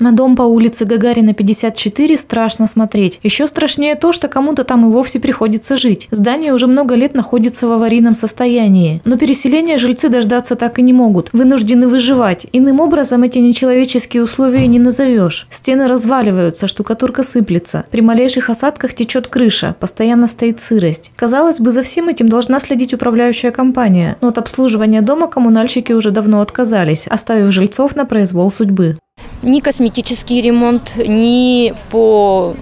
На дом по улице Гагарина, 54 страшно смотреть. Еще страшнее то, что кому-то там и вовсе приходится жить. Здание уже много лет находится в аварийном состоянии. Но переселения жильцы дождаться так и не могут. Вынуждены выживать. Иным образом эти нечеловеческие условия не назовешь. Стены разваливаются, штукатурка сыплется. При малейших осадках течет крыша. Постоянно стоит сырость. Казалось бы, за всем этим должна следить управляющая компания. Но от обслуживания дома коммунальщики уже давно отказались, оставив жильцов на произвол судьбы. Ни косметический ремонт, ни по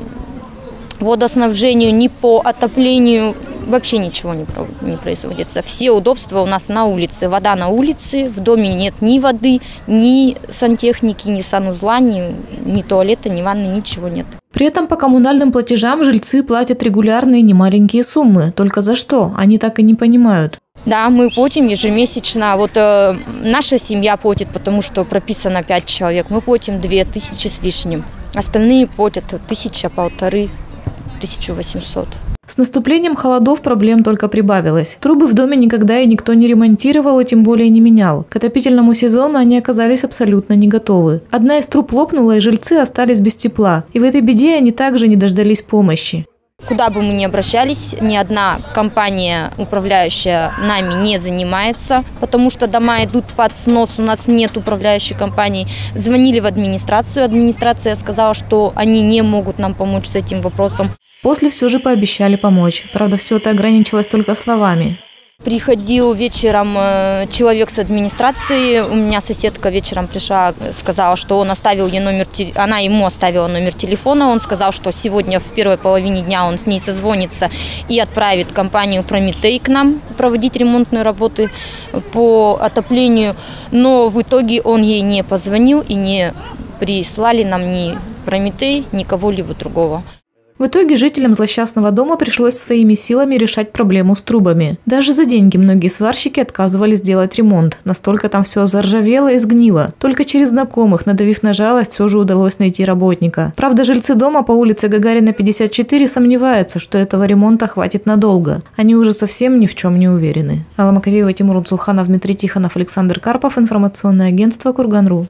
водоснабжению, ни по отоплению вообще ничего не, не производится. Все удобства у нас на улице. Вода на улице, в доме нет ни воды, ни сантехники, ни санузла, ни, ни туалета, ни ванны, ничего нет. При этом по коммунальным платежам жильцы платят регулярные немаленькие суммы. Только за что? Они так и не понимают. Да, мы платим ежемесячно. Вот э, наша семья платит, потому что прописано 5 человек. Мы платим 2 тысячи с лишним. Остальные платят тысяча, полторы, 1800. С наступлением холодов проблем только прибавилось. Трубы в доме никогда и никто не ремонтировал и тем более не менял. К отопительному сезону они оказались абсолютно не готовы. Одна из труб лопнула, и жильцы остались без тепла. И в этой беде они также не дождались помощи. Куда бы мы ни обращались, ни одна компания, управляющая нами, не занимается, потому что дома идут под снос, у нас нет управляющей компании. Звонили в администрацию, администрация сказала, что они не могут нам помочь с этим вопросом. После все же пообещали помочь. Правда, все это ограничилось только словами. Приходил вечером э, человек с администрации. У меня соседка вечером пришла, сказала, что он оставил ей номер, она ему оставила номер телефона. Он сказал, что сегодня в первой половине дня он с ней созвонится и отправит компанию Прометей к нам проводить ремонтные работы по отоплению. Но в итоге он ей не позвонил и не прислали нам ни Прометей, ни кого-либо другого. В итоге жителям злосчастного дома пришлось своими силами решать проблему с трубами. Даже за деньги многие сварщики отказывались делать ремонт. Настолько там все заржавело и сгнило. Только через знакомых, надавив на жалость, все же удалось найти работника. Правда, жильцы дома по улице Гагарина 54 сомневаются, что этого ремонта хватит надолго. Они уже совсем ни в чем не уверены. Алла Маковеева, Тимур Цулханов, Дмитрий Тихонов, Александр Карпов. Информационное агентство Курганру.